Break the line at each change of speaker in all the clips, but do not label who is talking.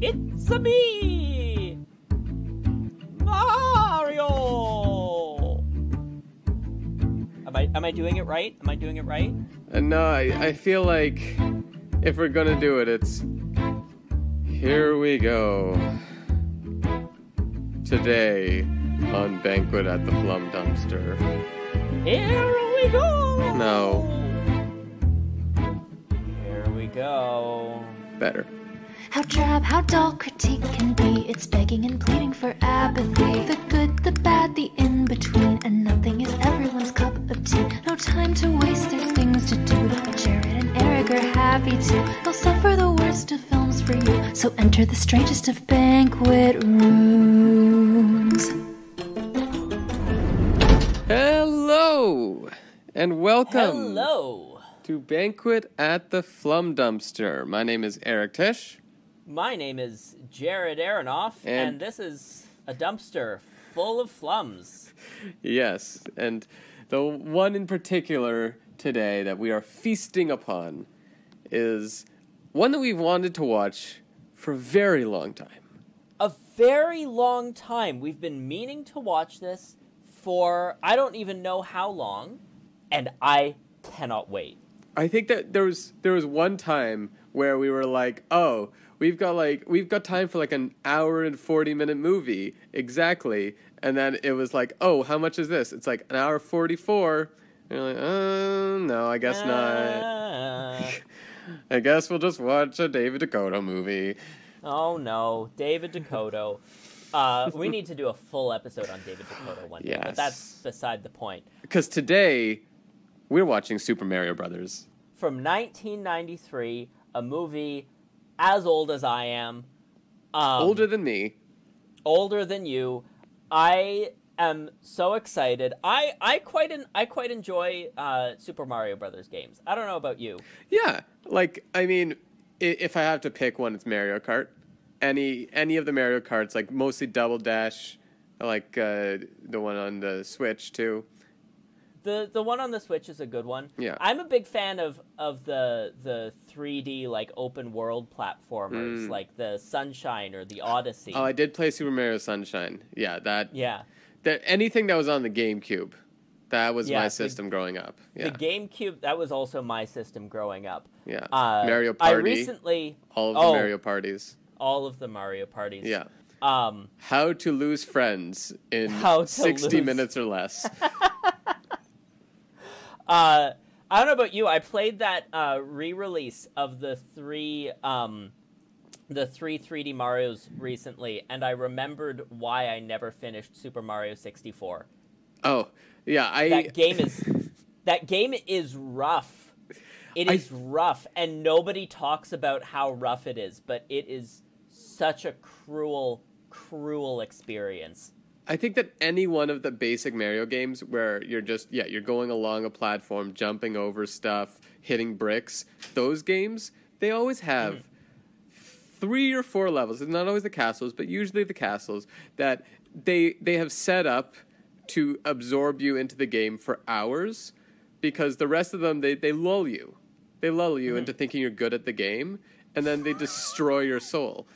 It's a me, Mario. Am I am I doing it right? Am I doing it right?
Uh, no, I, I feel like if we're gonna do it, it's here we go. Today on Banquet at the Flum Dumpster.
Here we go.
No,
Here we go.
better.
How drab, how dull critique can be. It's begging and pleading for apathy. The good, the bad, the in between. And nothing is everyone's cup of tea. No time to waste, there's things to do. Jared and Eric are happy too. They'll suffer the worst of films for you. So enter the strangest of banquet rooms.
Hello and welcome
Hello.
to Banquet at the Flum Dumpster. My name is Eric Tish.
My name is Jared Aronoff, and,
And-
this is a dumpster full of flums.
Yes, and the one in particular today that we are feasting upon is one that we've wanted to watch for a very long time.
A very long time. We've been meaning to watch this for I don't even know how long, and I cannot wait.
I think that there was there was one time where we were like, "Oh, we've got like we've got time for like an hour and 40 minute movie exactly." And then it was like, "Oh, how much is this?" It's like an hour 44. And you're like, "Uh, no, I guess not.
Ah.
I guess we'll just watch a David Dakota movie."
oh no, David Dakota. Uh, we need to do a full episode on David Dakota one day, but that's beside the point.
Because today we're watching Super Mario Brothers.
From 1993, a movie as old as I am, um,
Older than me.
older than you. I am so excited. I I quite en- I quite enjoy uh, Super Mario Brothers games. I don't know about you.
Yeah, like I mean, if I have to pick one, it's Mario Kart. Any any of the Mario Karts, like mostly Double Dash, like uh, the one on the Switch too.
The the one on the Switch is a good one.
Yeah.
I'm a big fan of of the the 3D like open world platformers like the Sunshine or the Odyssey.
Mm. Oh, I did play Super Mario Sunshine. Yeah, that
yeah.
that anything that was on the GameCube, that was
Yeah,
my
the-
system growing up. Yeah,
The GameCube that was also my system growing up.
yeah.
Uh,
Mario
I recently
all of the
oh.
Mario parties.
all of the Mario parties.
Yeah.
Um
How to lose friends in 60
lose-
minutes or less.
Uh, I don't know about you. I played that uh, re-release of the three, um, the three 3D Mario's recently, and I remembered why I never finished Super Mario 64.
oh, yeah, I
That game is, that game is rough. It is I- rough, and nobody talks about how rough it is, but it is such a cruel, cruel experience.
I think that any one of the basic Mario games where you're just yeah, you're going along a platform, jumping over stuff, hitting bricks, those games, they always have mm-hmm. three or four levels. It's not always the castles, but usually the castles that they they have set up to absorb you into the game for hours because the rest of them they, they lull you. They lull you mm-hmm. into thinking you're good at the game and then they destroy your soul.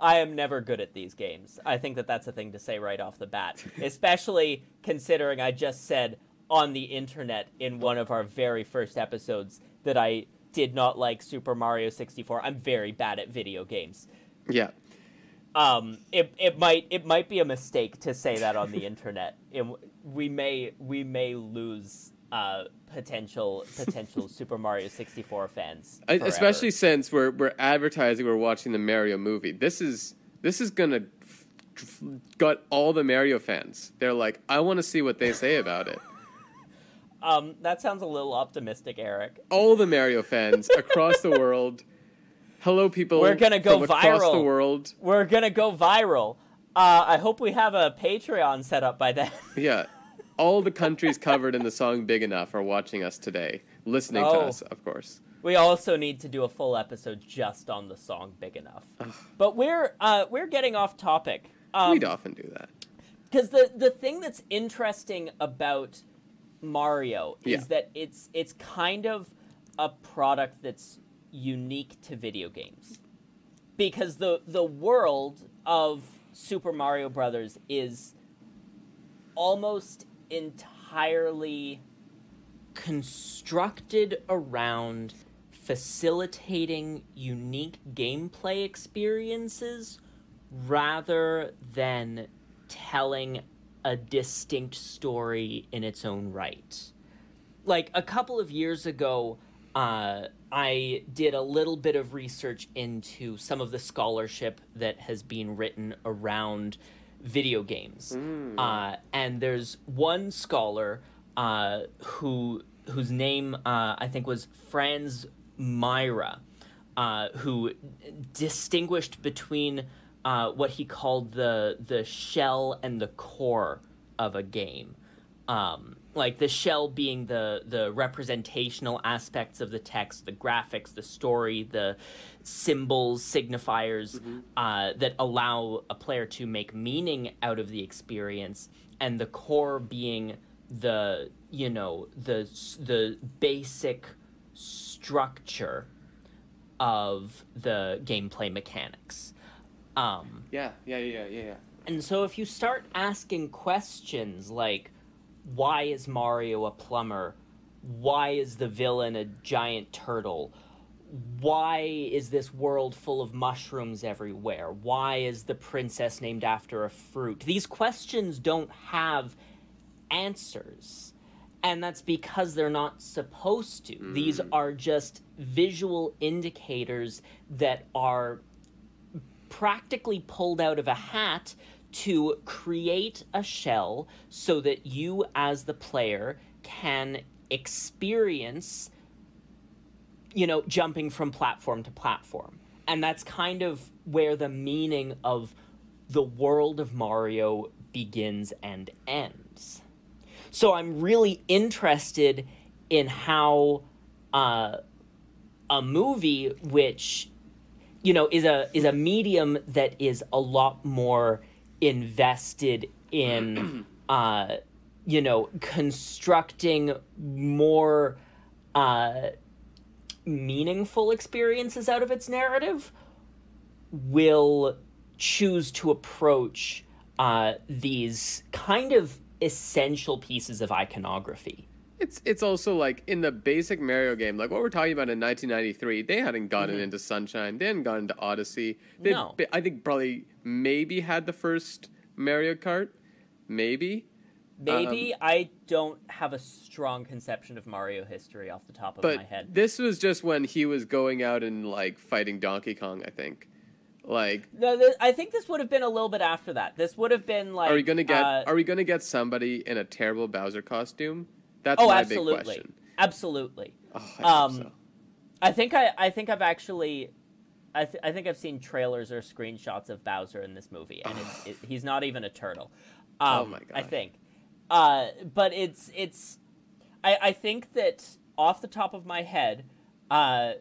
I am never good at these games. I think that that's a thing to say right off the bat, especially considering I just said on the internet in one of our very first episodes that I did not like Super Mario 64. I'm very bad at video games.
Yeah.
Um, it, it might it might be a mistake to say that on the internet. It, we may we may lose uh, potential potential Super Mario 64 fans,
I- especially since we're we're advertising we're watching the Mario movie. This is this is gonna f- f- got all the Mario fans. They're like, I want to see what they say about it.
Um, that sounds a little optimistic, Eric.
All the Mario fans across the world. Hello, people.
We're gonna go
from across the world.
We're gonna go viral. Uh, I hope we have a Patreon set up by then.
Yeah, all the countries covered in the song "Big Enough" are watching us today, listening to
Oh.
us, of course.
we also need to do a full episode just on the song "Big Enough." but we're uh, we're getting off topic. Um,
We'd often do that.
because the the thing that's interesting about Mario is
Yeah.
that it's it's kind of a product that's unique to video games. because the the world of Super Mario Brothers is almost entirely constructed around facilitating unique gameplay experiences rather than telling a distinct story in its own right. Like a couple of years ago, uh, I did a little bit of research into some of the scholarship that has been written around video games. Uh, and there's one scholar uh, who whose name uh, I think was Frans Mäyrä, uh, who distinguished between uh, what he called the the shell and the core of a game. Um, like the shell being the the representational aspects of the text, the graphics, the story, the symbols, signifiers uh, that allow a player to make meaning out of the experience, and the core being the you know the the basic structure of the gameplay mechanics. Um,
Yeah, yeah, yeah, yeah, yeah.
and so if you start asking questions like, why is Mario a plumber? Why is the villain a giant turtle? Why is this world full of mushrooms everywhere? Why is the princess named after a fruit? These questions don't have answers. And that's because they're not supposed to. These mm. are just visual indicators that are practically pulled out of a hat to create a shell so that you, as the player, can experience, you know, jumping from platform to platform. And that's kind of where the meaning of the world of Mario begins and ends. So I'm really interested in how uh, a movie which you know is a is a medium that is a lot more invested in uh you know constructing more uh meaningful experiences out of its narrative will choose to approach uh these kind of essential pieces of iconography
It's it's also like in the basic Mario game, like what we're talking about in 1993. They hadn't gotten into Sunshine. They hadn't gotten into Odyssey. They,
No.
I think probably maybe had the first Mario Kart, maybe.
maybe i don't have a strong conception of mario history off the top of
But
my head
this was just when he was going out and like fighting Donkey Kong. I think. Like,
No, th- I think this would have been a little bit after that. This would have been like.
are we gonna get?
uh,
are we gonna get somebody in a terrible Bowser costume? That's
oh,
my
absolutely,
big question.
absolutely.
Oh, I
Um,
so.
I think I, I think I've actually, I, th- I think I've seen trailers or screenshots of Bowser in this movie, and it's, it, he's not even a turtle. Um,
Oh my god!
I think, uh, but it's it's, I I think that off the top of my head, uh,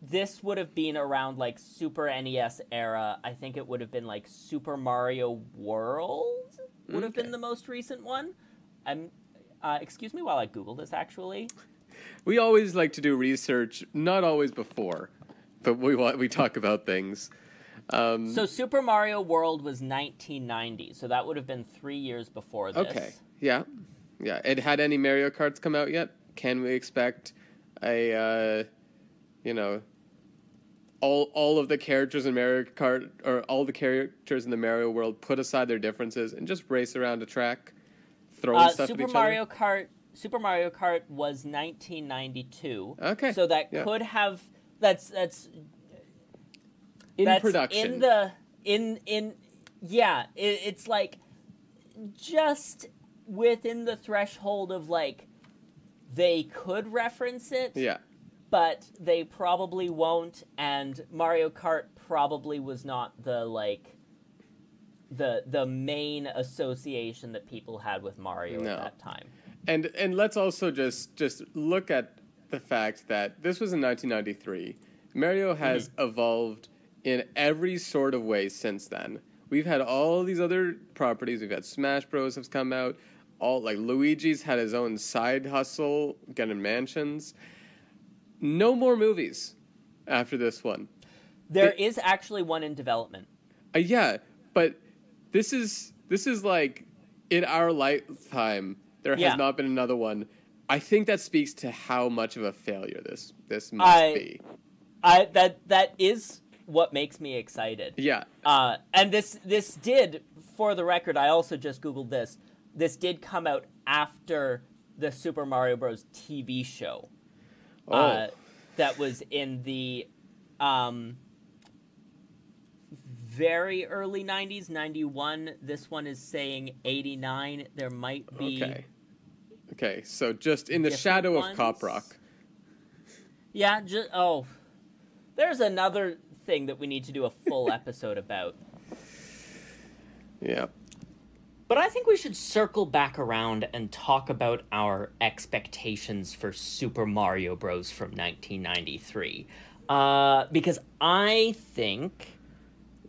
this would have been around like Super NES era. I think it would have been like Super Mario World would have been the most recent one. I'm, uh, excuse me while I Google this actually.
We always like to do research, not always before, but we we talk about things. Um,
So Super Mario World was 1990, so that would have been three years before this.
okay, yeah, yeah. It had any Mario Karts come out yet? Can we expect a, uh, you know, all all of the characters in Mario Kart or all the characters in the Mario world put aside their differences and just race around a track, throwing
Uh,
stuff
Super
at each
Mario
other?
Kart. Super Mario Kart was 1992.
Okay,
So that
yeah.
could have. That's that's
In
that's
production.
in the in in yeah. It, it's like just within the threshold of like they could reference it.
yeah.
but they probably won't and mario kart probably was not the like the the main association that people had with mario
No.
at that time
And and let's also just just look at the fact that this was in 1993. Mario has evolved in every sort of way since then. We've had all these other properties. We've had Smash Bros. has come out. All like Luigi's had his own side hustle, getting mansions. No more movies after this one.
There is actually one in development.
Uh, yeah, but this is this is like in our lifetime there has
Yeah.
not been another one. I think that speaks to how much of a failure this this must
I-
be.
I that that is what makes me excited.
Yeah.
Uh, and this this did, for the record, I also just googled this. This did come out after the Super Mario Bros. TV show.
Oh.
Uh, that was in the um, very early '90s, '91. This one is saying '89. There might be.
okay. Okay, so just in the shadow of? Cop Rock.
Yeah. Just oh, there's another thing that we need to do a full episode about.
Yeah.
But I think we should circle back around and talk about our expectations for Super Mario Bros. from 1993. Uh, because I think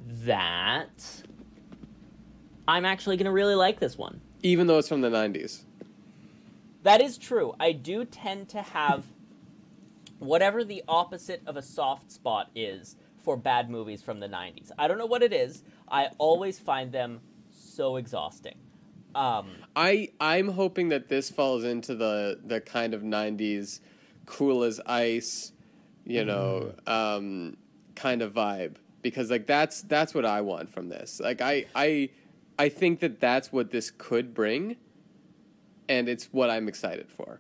that I'm actually going to really like this one.
Even though it's from the 90s.
That is true. I do tend to have whatever the opposite of a soft spot is for bad movies from the 90s. I don't know what it is. I always find them so exhausting. Um,
I I'm hoping that this falls into the the kind of '90s cool as ice, you know, um, kind of vibe because like that's that's what I want from this. Like I I I think that that's what this could bring, and it's what I'm excited for.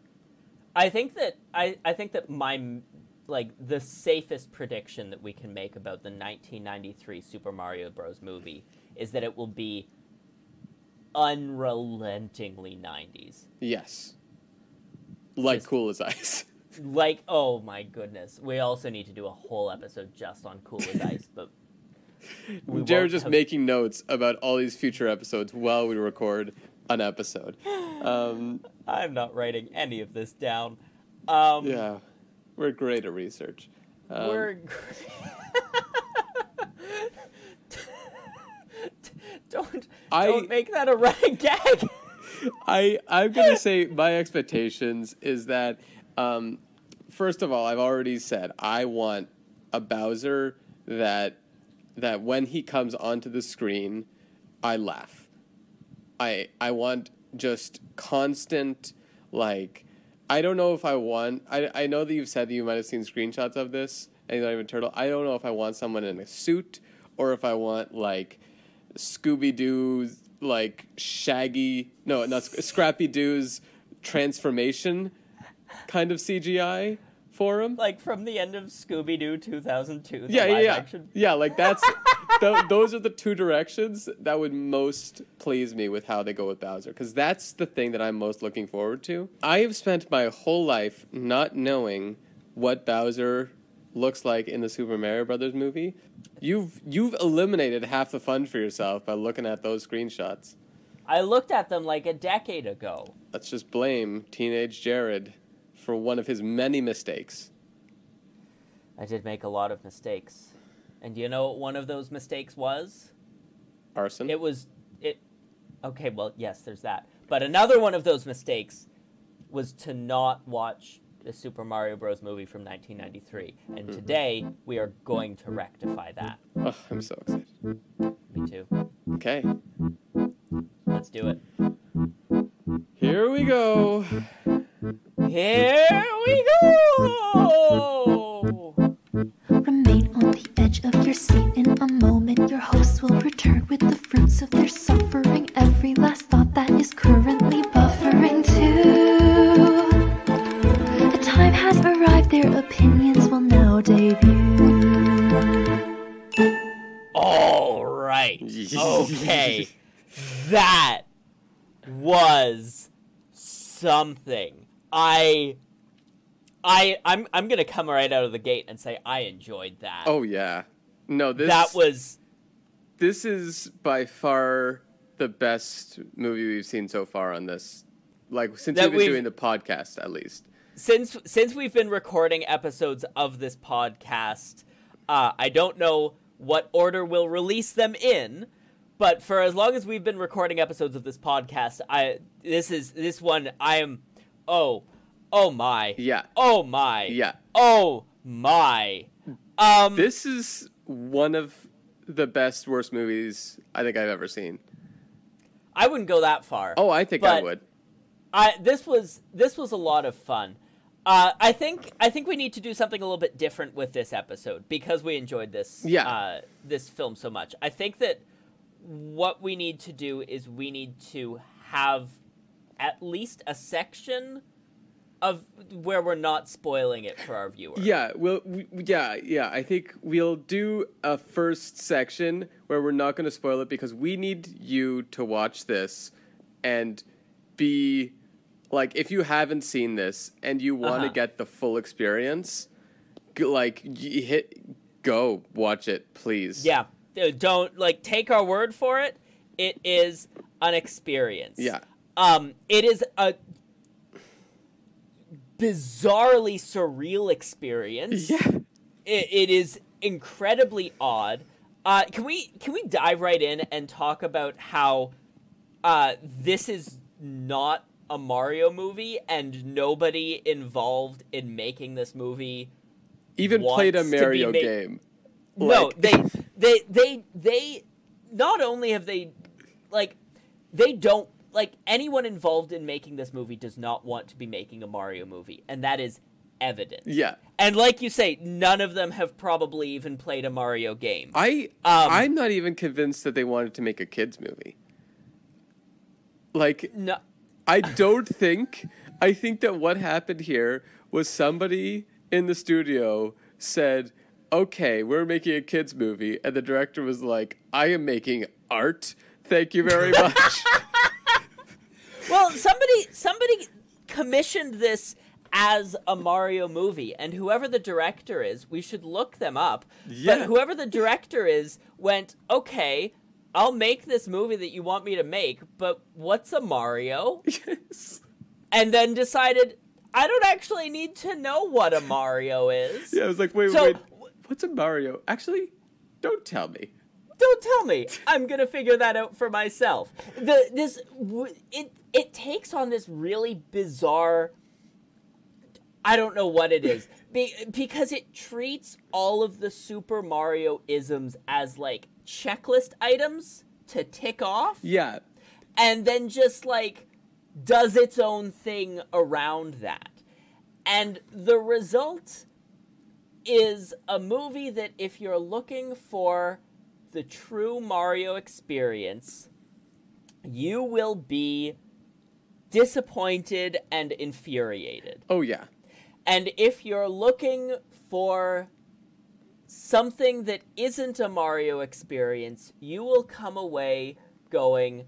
I think that I, I think that my like the safest prediction that we can make about the 1993 Super Mario Bros. movie is that it will be unrelentingly 90s.
Yes, like
Just-
cool as ice.
Like, oh my goodness, we also need to do a whole episode just on Cool as Ice, but we
Jared just
have-
making notes about all these future episodes while we record an episode. Um,
I'm not writing any of this down. Um,
yeah, we're great at research. Um,
We're. don't
I-
don't make that a running gag.
I I'm gonna say my expectations is that um, first of all, I've already said I want a Bowser that that when he comes onto the screen, I laugh. I I want just constant like I don't know if I want I I know that you've said that you might have seen screenshots of this and not even turtle. I don't know if I want someone in a suit or if I want like Scooby Doo's like Shaggy no not Scrappy Doo's transformation kind of CGI for him.
like from the end of Scooby Doo 2002. the
yeah, yeah, yeah.
action.
Yeah, like that's th- those are the two directions that would most please me with how they go with Bowser because that's the thing that I'm most looking forward to. I have spent my whole life not knowing what Bowser looks like in the Super Mario Brothers movie. You've you've eliminated half the fun for yourself by looking at those screenshots.
I looked at them like a decade ago.
Let's just blame teenage Jared for one of his many mistakes.
I did make a lot of mistakes, and do you know what one of those mistakes was?
Arson.
It was it. Okay, well, yes, there's that. But another one of those mistakes was to not watch the Super Mario Bros. movie from 1993, and mm-hmm. today we are going to rectify that.
oh, I'm so excited.
Me too.
Okay,
Let's do it.
here we go.
Here we go.
Remain on the edge of your seat in a moment. Your hosts will return with the fruits of their suffering. Every last thought that is currently buffering too. The time has arrived, their opinions will now debut.
All right. Okay. that was something. I I I'm I'm going to come right out of the gate and say I enjoyed that.
Oh yeah. No, this
that was
this is by far the best movie we've seen so far on this. Like since
That
we've been doing the podcast at least.
since since we've been recording episodes of this podcast, uh, I don't know what order we'll release them in, but for as long as we've been recording episodes of this podcast, I this is this one I am oh oh my
Yeah.
oh my
Yeah.
oh my um
This is one of the best worst movies I think I've ever seen.
I wouldn't go that far.
Oh, I think I would.
I this was this was a lot of fun. Uh, I think I think we need to do something a little bit different with this episode because we enjoyed this
Yeah.
uh, this film so much. I think that what we need to do is we need to have at least a section of where we're not spoiling it for our viewers.
Yeah, well, we, yeah, yeah. I think we'll do a first section where we're not going to spoil it because we need you to watch this and be like, if you haven't seen this and you want to
Uh-huh.
get the full experience, g- like, y- hit go watch it, please.
Yeah. Uh, Don't like take our word for it. It is an experience.
Yeah.
Um it is a bizarrely surreal experience.
Yeah.
It, it is incredibly odd. Uh can we can we dive right in and talk about how uh this is not a Mario movie and nobody involved in making this movie
Even played a
wants to be
Mario
ma-
game.
no,
Like-
they they they they not only have they like they don't like anyone involved in making this movie does not want to be making a Mario movie, and that is evident.
Yeah.
And like you say, none of them have probably even played a Mario game.
I
Um,
I'm not even convinced that they wanted to make a kids movie. Like
no,
I don't think. I think that what happened here was somebody in the studio said, "Okay, we're making a kids movie," and the director was like, "I am making art. Thank you very much."
Well, somebody somebody commissioned this as a Mario movie, and whoever the director is, we should look them up.
Yeah.
But whoever the director is went, okay, I'll make this movie that you want me to make, but what's a Mario?
yes.
And then decided, I don't actually need to know what a Mario is.
Yeah, I was like, "Wait,
So-
wait, what's a Mario?" Actually, don't tell me.
Don't tell me. I'm gonna figure that out for myself. The this it it takes on this really bizarre. I don't know what it is Be, because it treats all of the Super Mario isms as like checklist items to tick off,
Yeah.
and then just like does its own thing around that. And the result is a movie that if you're looking for the true Mario experience, you will be disappointed and infuriated.
Oh yeah.
And if you're looking for something that isn't a Mario experience, you will come away going,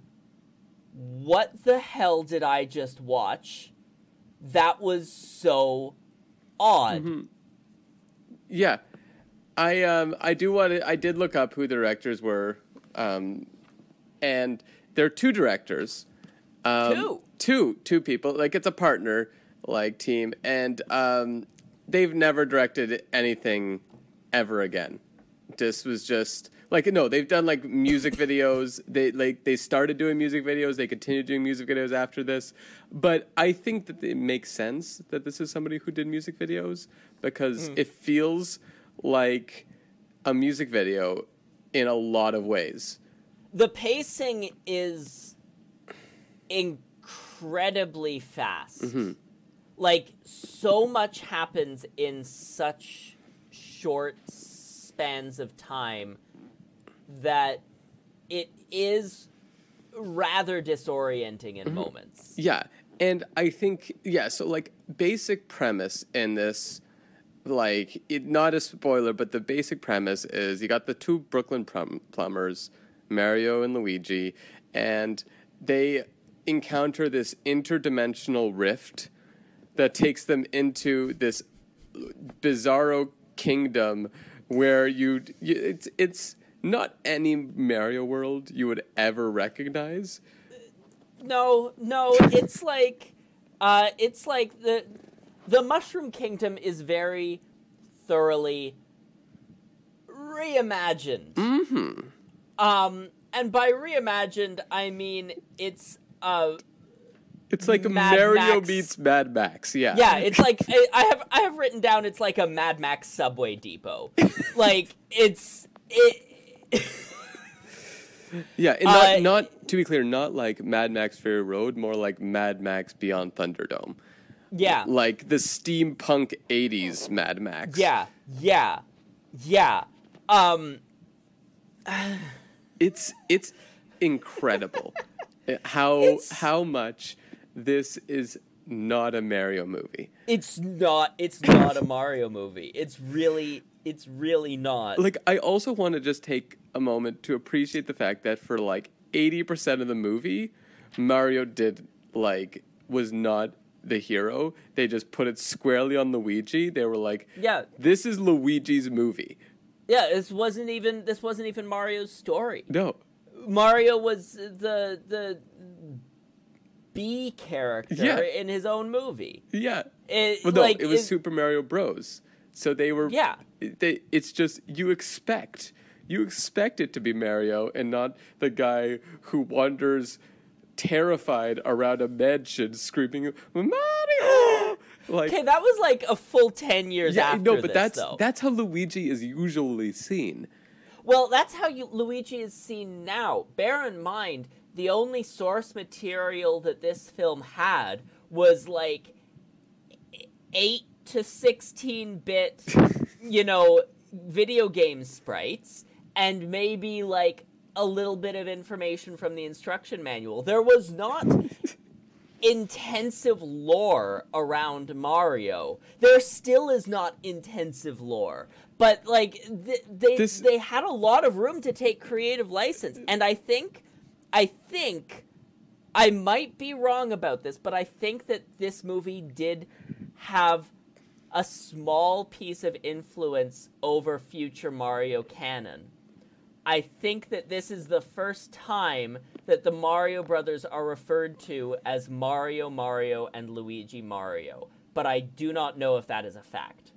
What the hell did I just watch? That was so odd.
Yeah, I um I do want to. I did look up who the directors were, um, and there are two directors. Um,
Two?
two, two people. Like it's a partner like team, and um, they've never directed anything ever again. This was just like no, they've done like music videos. They like they started doing music videos. They continued doing music videos after this. But I think that it makes sense that this is somebody who did music videos because it feels like a music video in a lot of ways.
The pacing is incredibly fast. Mm-hmm. Like, so much happens in such short spans of time that it is rather disorienting in mm-hmm. moments.
Yeah, and I think yeah. So like basic premise in this, like it, not a spoiler, but the basic premise is you got the two Brooklyn plum- plumbers, Mario and Luigi, and they encounter this interdimensional rift that takes them into this bizarro kingdom where you, you it's it's not any Mario world you would ever recognize.
No, no, it's like uh it's like the the Mushroom Kingdom is very thoroughly reimagined. Mm-hmm. Um and by reimagined I mean it's uh
It's like
Mad
Mario
Max.
meets Mad Max. Yeah.
yeah, it's like I I have I have written down it's like a Mad Max subway depot. like it's it,
Yeah, and not,
Uh,
not to be clear, not like Mad Max Fury Road, more like Mad Max Beyond Thunderdome,
yeah,
like the steampunk '80s Mad Max.
yeah, yeah, yeah. Um,
it's it's incredible how
It's-
how much this is not a Mario movie.
it's not. It's not a Mario movie. It's really. It's really not.
Like I also want to just take a moment to appreciate the fact that for like 80% of the movie, Mario did like was not the hero. They just put it squarely on Luigi. They were like,
Yeah.
this is Luigi's movie."
Yeah, this wasn't even. This wasn't even Mario's story.
No.
Mario was the the B character
Yeah.
in his own movie.
Yeah.
It,
Well, no,
like,
it was
it-
Super Mario Bros. So they were
Yeah.
They it's just you expect you expect it to be Mario and not the guy who wanders terrified around a mansion screaming Mario. Like
Okay, that was like a full ten years
yeah,
after
no, but
this,
that's
though.
that's how Luigi is usually seen.
Well, that's how you, Luigi is seen now. Bear in mind, the only source material that this film had was like eight to sixteen bit, you know, video game sprites, and maybe like a little bit of information from the instruction manual. There was not intensive lore around Mario. There still is not intensive lore, but like th- they
This-
they had a lot of room to take creative license, and I think I think I might be wrong about this, but I think that this movie did have a small piece of influence over future Mario canon. I think that this is the first time that the Mario brothers are referred to as Mario Mario and Luigi Mario, but I do not know if that is a fact.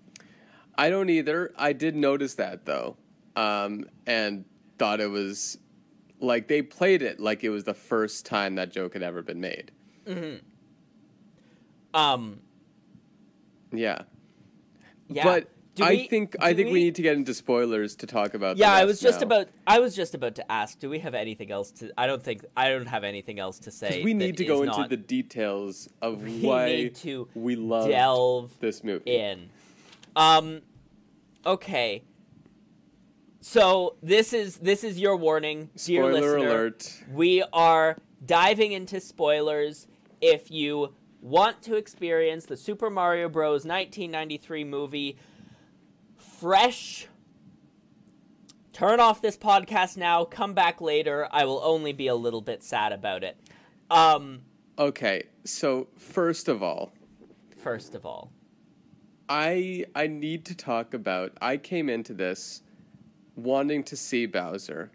I don't either. I did notice that though, um, and thought it was like they played it like it was the first time that joke had ever been made.
Um,
Yeah,
yeah.
but
Do
I
we-
think I think we... need to get into spoilers to talk about. the
Yeah, I was just
now.
about I was just about to ask, do we have anything else to I don't think I don't have anything else to say.
we need to go into the details of
We
why we love
delve
this movie.
in. Um okay. So this is this is your warning, dear
Spoiler
listener.
alert.
We are diving into spoilers. If you want to experience the Super Mario Bros. 1993 movie fresh, turn off this podcast now. Come back later. I will only be a little bit sad about it. Um,
Okay, so first of all,
first of all,
I I need to talk about. I came into this wanting to see Bowser.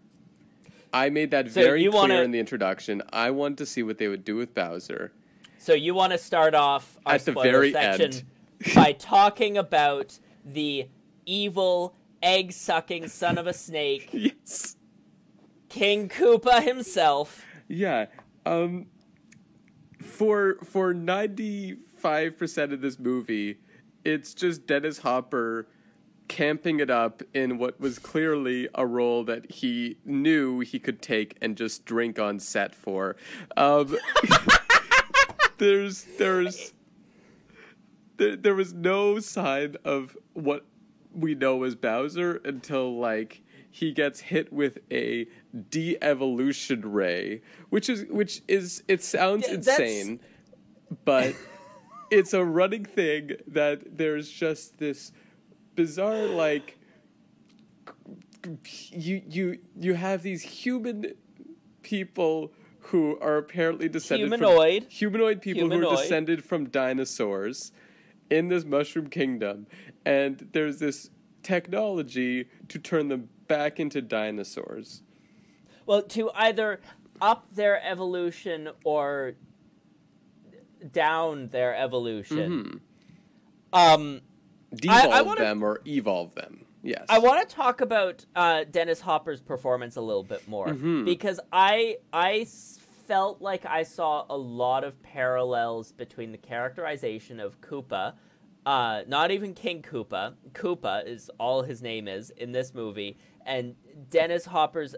I made that
So
very clear
wanna-
in the introduction. I wanted to see what they would do with Bowser.
so you want to start off our
At the very
section
end.
by talking about the evil egg sucking son of a snake,
Yes.
King Koopa himself.
Yeah. Um for for 95% of this movie, it's just Dennis Hopper camping it up in what was clearly a role that he knew he could take and just drink on set for. Um there's there's there, there was no sign of what we know as Bowser until like he gets hit with a de-evolution ray, which is which is it sounds
Yeah,
insane, but it's a running thing that there's just this bizarre like you you you have these human people who are apparently descended
Humanoid.
from humanoid people who are descended from dinosaurs in this mushroom kingdom and there's this technology to turn them back into dinosaurs.
Well, to either up their evolution or down their evolution. Um,
devolve
wanna-
them or evolve them yes.
I want to talk about uh, Dennis Hopper's performance a little bit more because I I felt like I saw a lot of parallels between the characterization of Koopa uh, not even King Koopa. Koopa is all his name is in this movie, and Dennis Hopper's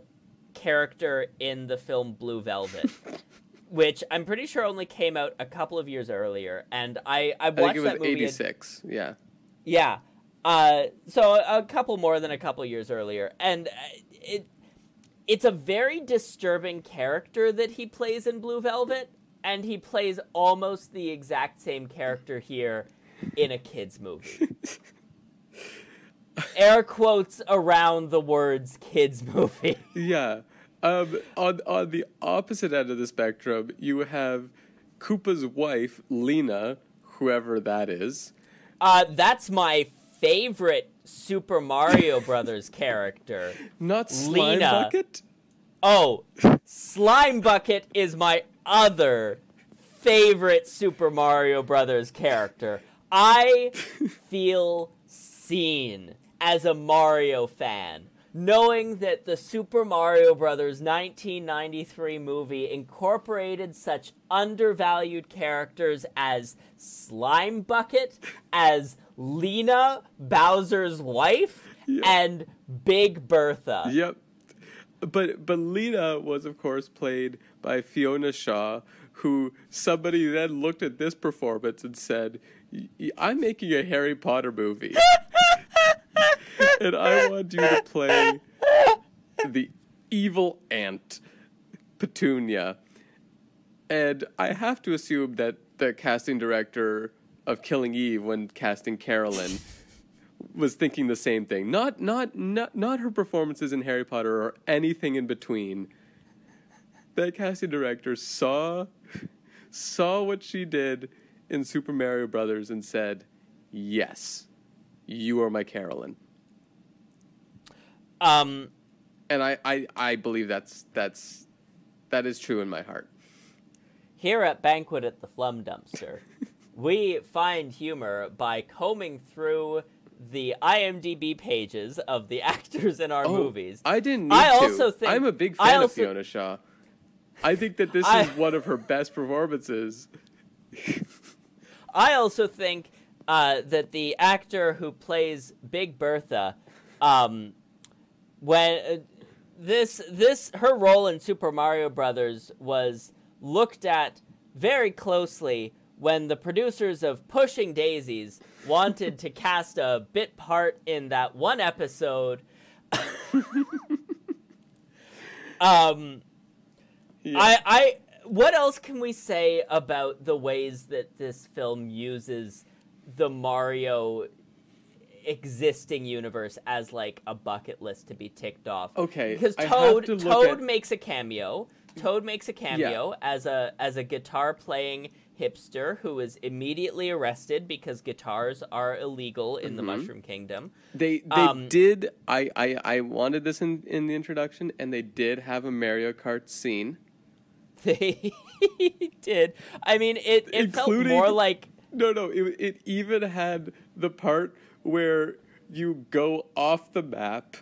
character in the film Blue Velvet. Which I'm pretty sure only came out a couple of years earlier, and I I
I
watched
think it was
that movie. and-
86. Yeah.
yeah. Uh, so a couple more than a couple years earlier, and it it's a very disturbing character that he plays in Blue Velvet, and he plays almost the exact same character here in a kids movie. Air quotes around the words "kids movie."
Yeah. Um, on on the opposite end of the spectrum, you have Koopa's wife, Lena, whoever that is.
Uh, that's my favorite Super Mario Brothers character.
Not Slime
Lena.
Bucket.
Oh, Slime Bucket is my other favorite Super Mario Brothers character. I feel seen as a Mario fan, knowing that the Super Mario Brothers 1993 movie incorporated such undervalued characters as Slime Bucket, as Lena, Bowser's wife, and Big Bertha.
Yep. But but Lena was of course played by Fiona Shaw, who somebody then looked at this performance and said, "Y- y- "I'm making a Harry Potter movie, and I want you to play the evil aunt, Petunia." And I have to assume that the casting director of Killing Eve, when casting Carolyn, was thinking the same thing. Not not not not her performances in Harry Potter or anything in between. That casting director saw saw what she did in Super Mario Brothers and said, "Yes, you are my Carolyn."
Um,
And I I, I believe that's that's that is true in my heart.
Here at Banquet at the Flum Dumpster, we find humor by combing through the IMDb pages of the actors in our movies.
Oh, I didn't need
I
to.
also think-
I'm a big fan of Fiona Shaw. I think that this
I-
is one of her best performances.
I also think uh, that the actor who plays Big Bertha, um, when uh, this this her role in Super Mario Brothers was looked at very closely when the producers of Pushing Daisies wanted to cast a bit part in that one episode. um,
Yeah.
I, I, what else can we say about the ways that this film uses the Mario existing universe as like a bucket list to be ticked off?
Okay,
because Toad,
to
Toad
at-
makes a cameo. Toad makes a cameo as a as a guitar playing hipster who is immediately arrested because guitars are illegal in the Mushroom Kingdom.
They they
Um,
did. I, I I wanted this in in the introduction, and they did have a Mario Kart scene.
They did. I mean, it it felt more like
No, no. It it even had the part where you go off the map.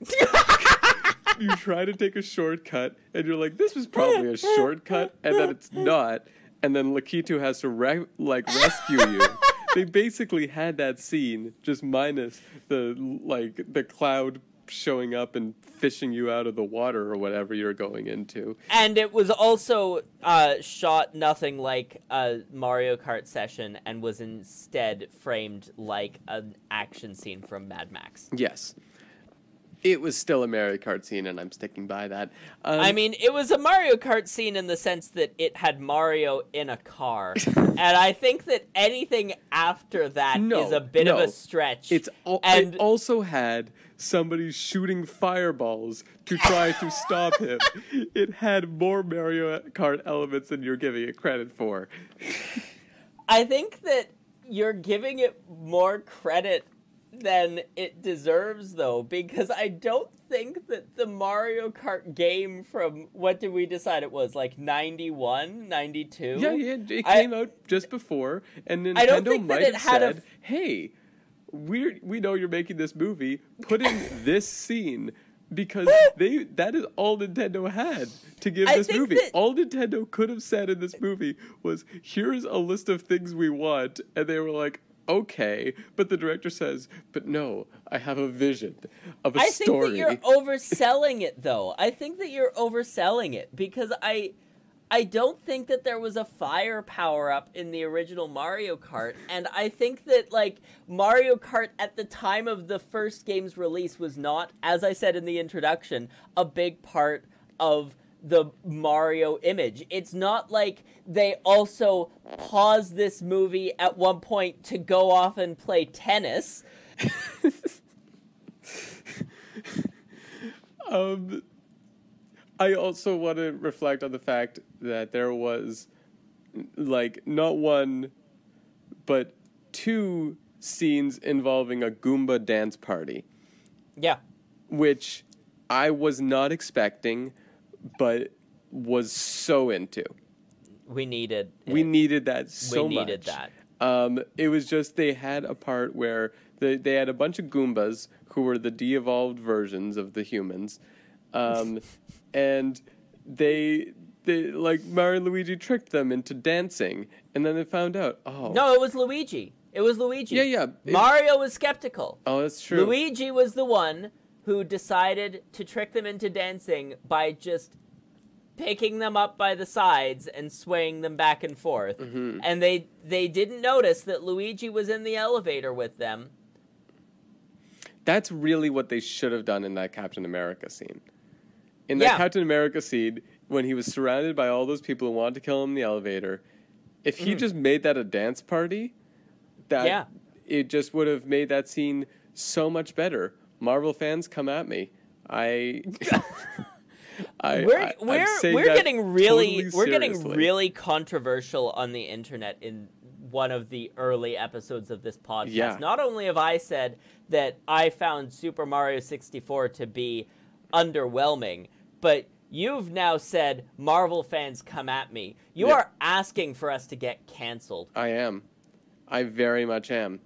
you try to take a shortcut, and you're like, "This was probably a shortcut," and then it's not, and then Lakitu has to re- like rescue you. they basically had that scene, just minus the like the cloud showing up and fishing you out of the water or whatever you're going into.
and it was also uh, shot nothing like a Mario Kart session and was instead framed like an action scene from Mad Max.
Yes. It was still a Mario Kart scene, and I'm sticking by that. Um,
I mean, it was a Mario Kart scene in the sense that it had Mario in a car. and I think that anything after that is
No,
a bit of a stretch.
It's al-
and
it also had somebody shooting fireballs to try to stop him. It had more Mario Kart elements than you're giving it credit for.
I think that you're giving it more credit than it deserves, though, because I don't think that the Mario Kart game from what did we decide it was like 91, 92?
Yeah, yeah, it
I-
came out just before, and then Nintendo
I don't think that
might
it
have said,
f-
"Hey, we we know you're making this movie. Put in this scene." Because they that is all Nintendo had to give
I
this movie.
that-
all Nintendo could have said in this movie was, "Here's a list of things we want," and they were like, okay, but the director says, "But no, I have a vision of a
I think
story."
that you're overselling it, though. I think that you're overselling it because I, I don't think that there was a fire power up in the original Mario Kart, and I think that like Mario Kart at the time of the first game's release was not, as I said in the introduction, a big part of the Mario image. It's not like they also pause this movie at one point to go off and play tennis.
Um, I also want to reflect on the fact that there was, like, not one, but two scenes involving a Goomba dance party,
Yeah.
which I was not expecting, but was so into.
We needed
We
it.
needed that so much.
we needed
much.
that.
Um, it was just they had a part where they they had a bunch of Goombas who were the de-evolved versions of the humans, um, and they they like Mario and Luigi tricked them into dancing, and then they found out oh
No, it was Luigi. It was Luigi.
Yeah, yeah. It-
Mario was skeptical.
oh that's true
Luigi was the one who decided to trick them into dancing by just picking them up by the sides and swaying them back and forth.
Mm-hmm.
And they they didn't notice that Luigi was in the elevator with them.
that's really what they should have done in that Captain America scene. In that
Yeah.
Captain America scene, when he was surrounded by all those people who wanted to kill him in the elevator, if he just made that a dance party, that.
Yeah.
it just would have made that scene so much better. Marvel fans, come at me. I. I
We're
I-
we're we're getting really
totally
we're getting really controversial on the internet in one of the early episodes of this podcast.
Yeah.
Not only have I said that I found Super Mario 64 to be underwhelming, but you've now said Marvel fans come at me. You
Yeah.
are asking for us to get canceled.
I am. I very much am.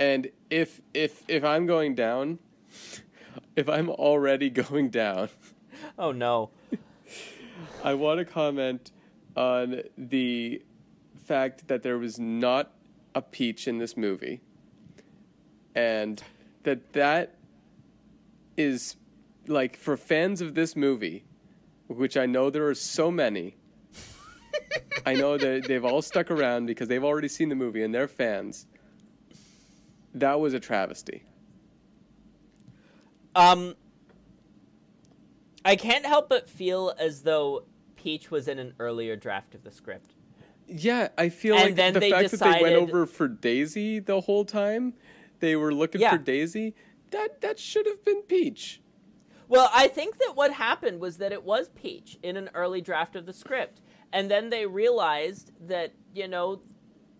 And if if if I'm going down, if I'm already going down,
Oh no.
I want to comment on the fact that there was not a peach in this movie. And that that is like for fans of this movie, which I know there are so many. I know that they've all stuck around because they've already seen the movie and they're fans. That was a travesty.
Um I can't help but feel as though Peach was in an earlier draft of the script.
Yeah, I feel
And
like
then
the
they
fact that they went over for Daisy the whole time, they were looking
Yeah.
for Daisy. That that should have been Peach.
Well, I think that what happened was that it was Peach in an early draft of the script. And then they realized that, you know,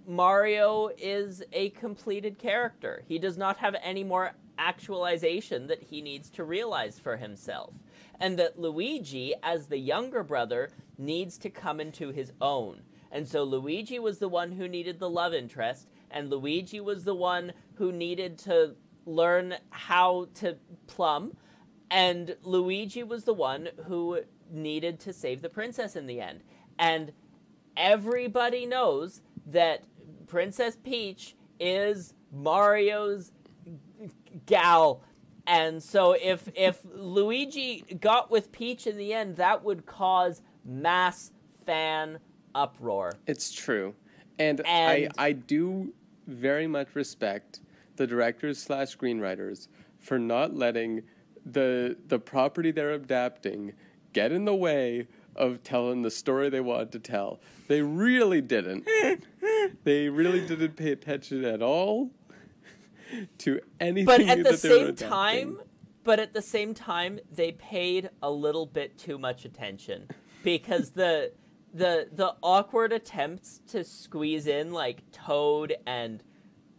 Mario is a completed character. He does not have any more actualization that he needs to realize for himself. And that Luigi, as the younger brother, needs to come into his own. And so Luigi was the one who needed the love interest, and Luigi was the one who needed to learn how to plumb, and Luigi was the one who needed to save the princess in the end. And everybody knows that Princess Peach is Mario's gal. And so if if Luigi got with Peach in the end, that would cause mass fan uproar.
It's true, and,
And-
I I do very much respect the directors slash screenwriters for not letting the the property they're adapting get in the way of telling the story they wanted to tell. They really didn't. they really didn't pay attention at all to anything.
But at the same time, but at the same time, they paid a little bit too much attention because the the the awkward attempts to squeeze in like Toad and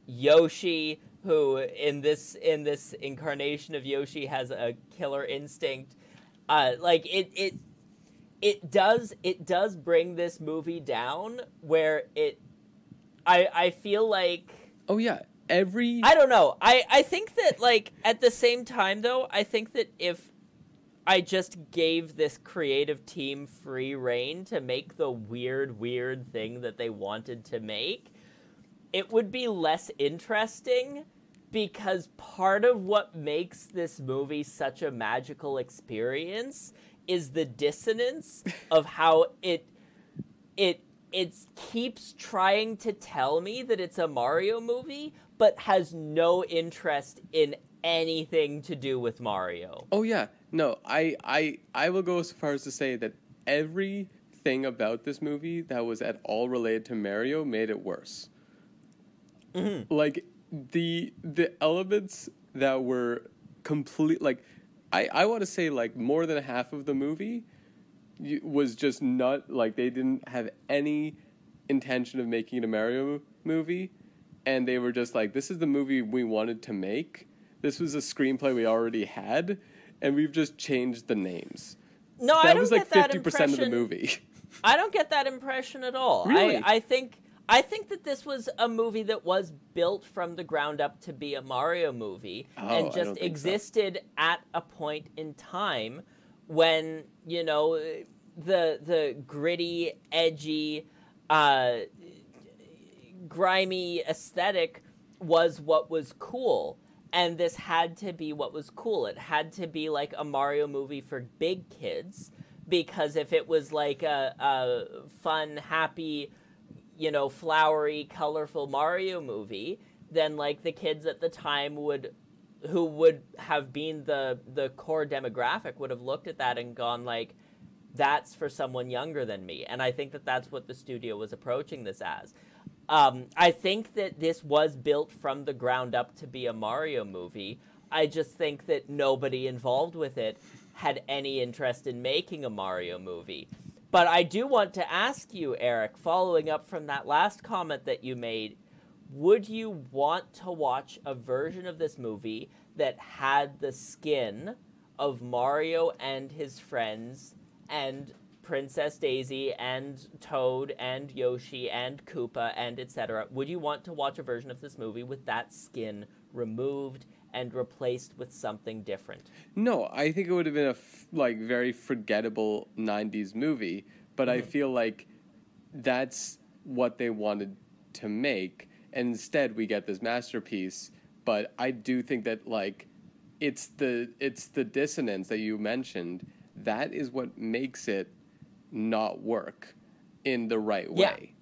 Yoshi, who in this in this incarnation of Yoshi has a killer instinct, uh, like it it it does it does bring this movie down where it I I feel like
oh yeah, every
I don't know. I I think that like at the same time though, I think that if I just gave this creative team free reign to make the weird weird thing that they wanted to make, it would be less interesting because part of what makes this movie such a magical experience is the dissonance of how it it it keeps trying to tell me that it's a Mario movie but has no interest in anything to do with Mario.
Oh yeah, no, I I I will go as far as to say that everything about this movie that was at all related to Mario made it worse.
Mm-hmm.
Like the the elements that were complete, like I I want to say like more than half of the movie was just not like they didn't have any intention of making a Mario movie, and they were just like, this is the movie we wanted to make. This was a screenplay we already had, and we've just changed the names.
No, I
That
don't
was
get
like
that
fifty percent of the movie.
I don't get that impression at all.
Really?
I, I think I think that this was a movie that was built from the ground up to be a Mario movie
Oh,
and just
think so.
existed at a point in time when, you know, the the gritty, edgy, uh, grimy aesthetic was what was cool. And this had to be what was cool. It had to be like a Mario movie for big kids because if it was like a, a fun, happy, you know, flowery, colorful Mario movie, then like the kids at the time would who would have been the the core demographic would have looked at that and gone like that's for someone younger than me. And i think that that's what the studio was approaching this as. Um, i think that this was built from the ground up to be a mario movie. I just think that nobody involved with it had any interest in making a mario movie. But i do want to ask you eric following up from that last comment that you made would you want to watch a version of this movie that had the skin of Mario and his friends and Princess Daisy and Toad and Yoshi and Koopa and etc. Would you want to watch a version of this movie with that skin removed and replaced with something different?
No, I think it would have been a f- like very forgettable '90s movie, but I mm-hmm. feel like that's what they wanted to make, and instead we get this masterpiece. But I do think that like it's the it's the dissonance that you mentioned that is what makes it not work in the right
Yeah.
way.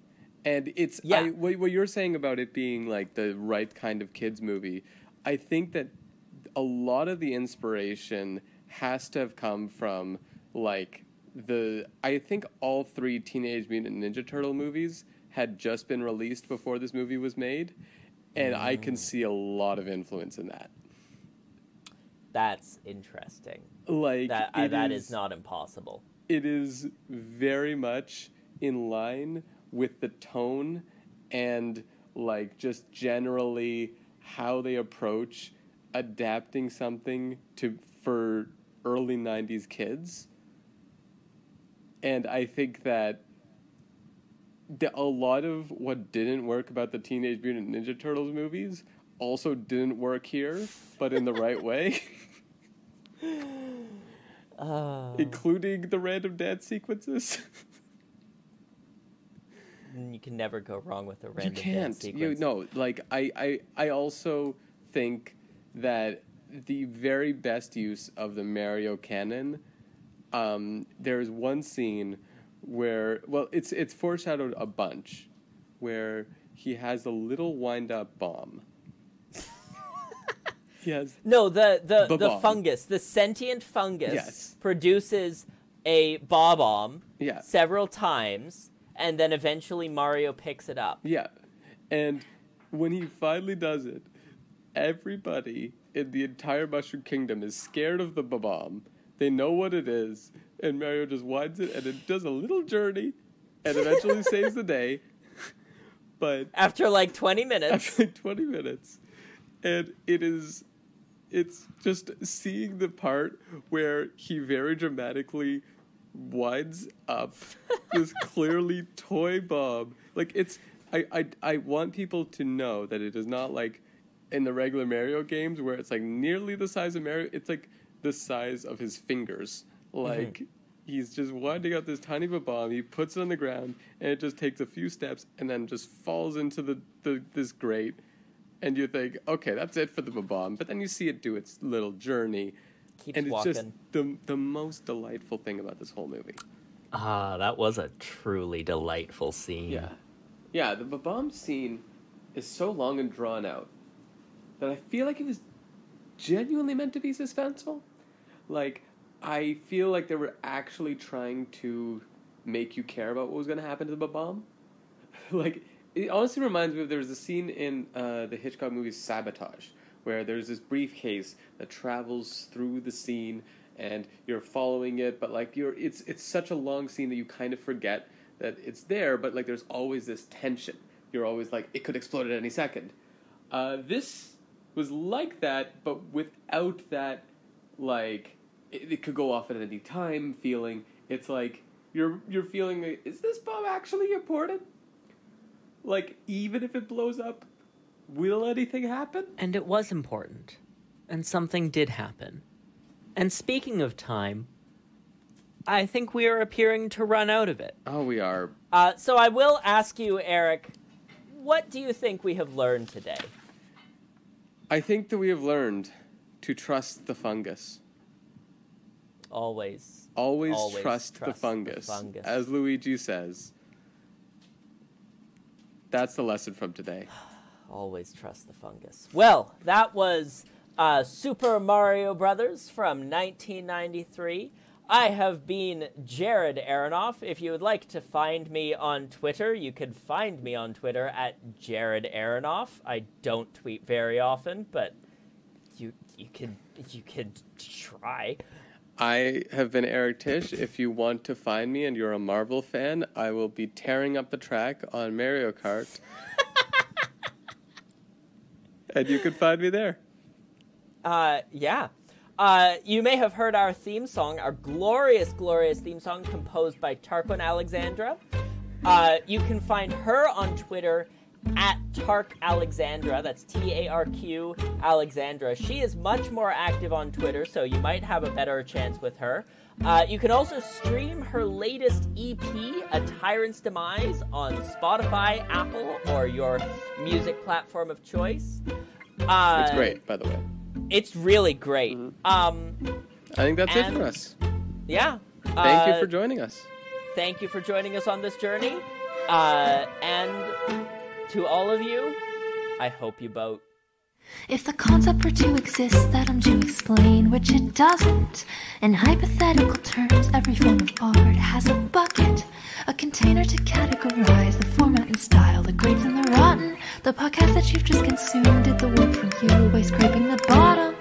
And it's
Yeah.
I, what, what you're saying about it being like the right kind of kids movie. I think that a lot of the inspiration has to have come from like the I think all three Teenage Mutant Ninja Turtle movies had just been released before this movie was made, and I can see a lot of influence in that.
That's interesting.
Like
That I,
it uh,
that is not impossible.
it is very much in line with the tone and like just generally how they approach adapting something to for early 90s kids and i think that a lot of what didn't work about the teenage mutant ninja turtles movies also didn't work here but in the right way.
Uh,
including the random dance sequences.
You can never go wrong with a
you can't
dance
you
sequence.
no like I, I i also think that the very best use of the mario canon um there's one scene where well it's it's foreshadowed a bunch where he has a little wind up bomb yes.
No, the the, the
Bob-omb.
fungus, the sentient fungus,
Yes.
produces a Bob-omb
Yeah.
several times, and then eventually Mario picks it up.
Yeah. And when he finally does it, everybody in the entire Mushroom Kingdom is scared of the bomb. They know what it is, and Mario just winds it, and it does a little journey, and eventually saves the day. But
After like twenty minutes,
after like 20 minutes, and it is, it's just seeing the part where he very dramatically winds up this clearly toy bomb. Like it's, I, I, I want people to know that it is not like in the regular Mario games where it's like nearly the size of Mario. It's like the size of his fingers. Like he's just winding up this tiny bomb. He puts it on the ground, and it just takes a few steps, and then just falls into the, the this grate. And you think, okay, that's it for the bomb. But then you see it do its little journey,
Keeps
and it's
walking.
just the the most delightful thing about this whole movie.
Ah, that was a truly delightful scene.
Yeah, yeah. The bomb scene is so long and drawn out that I feel like it was genuinely meant to be suspenseful. Like, I feel like they were actually trying to make you care about what was going to happen to the bomb. like, it honestly reminds me of there was a scene in uh, the Hitchcock movie Sabotage where there's this briefcase that travels through the scene and you're following it, but like you're it's it's such a long scene that you kind of forget that it's there, but like there's always this tension. You're always like it could explode at any second. Uh, this was like that, but without that like it, it could go off at any time feeling. It's like you're you're feeling like, is this bomb actually important? Like even if it blows up, will anything happen?
And it was important. And something did happen. And speaking of time, I think we are appearing to run out of it.
Oh, we are.
Uh, so I will ask you, Eric, what do you think we have learned today?
I think that we have learned to trust the fungus.
Always.
Always,
Always
trust,
trust
the, fungus,
the fungus.
as Luigi says. That's the lesson from today.
Always trust the fungus. Well, that was uh, Super Mario Brothers from 1993. I have been Jared Aronoff. If you would like to find me on Twitter, you can find me on Twitter at Jared Aronoff. I don't tweet very often, but you you could you could try.
I have been Eric Tish. If you want to find me and you're a Marvel fan, I will be tearing up the track on Mario Kart. and you can find me there.
Uh, yeah. Uh, you may have heard our theme song, our glorious, glorious theme song composed by Tarquin Alexandra. Uh, you can find her on Twitter at Tarq Alexandra. That's T A R Q Alexandra. She is much more active on Twitter, so you might have a better chance with her. Uh, you can also stream her latest EP, A Tyrant's Demise, on Spotify, Apple, or your music platform of choice. Uh,
It's great, by the way.
It's really great. Um,
I think that's it for us.
yeah.
Thank you
Uh,
for joining us.
Thank you for joining us on this journey. Uh, and to all of you, I hope you boat.
If the concept were to exist that I'm to explain, which it doesn't, in hypothetical terms, every form of art has a bucket, a container to categorize the format and style, the greats and the rotten. The podcast that you've just consumed did the work for you by scraping the bottom